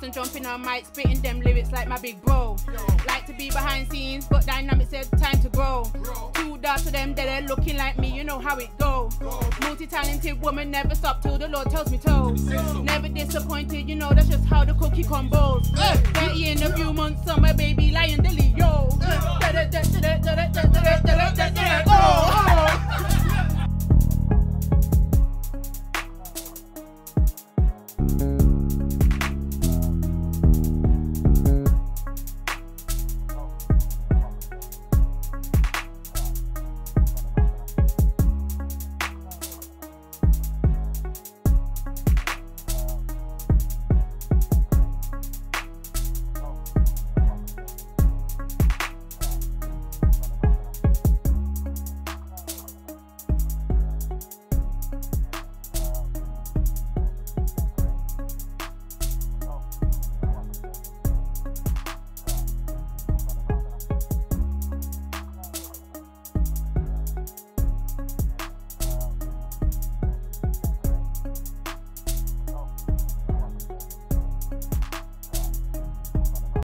fast and jumping on mic, spitting them lyrics like my big bro. Like to be behind scenes, but dynamic said time to grow. Two dark to them, they're looking like me, you know how it go. Multi-talented woman never stop till the Lord tells me to. Never disappointed, you know that's just how the cookie crumbles. 30 in a few months, summer baby,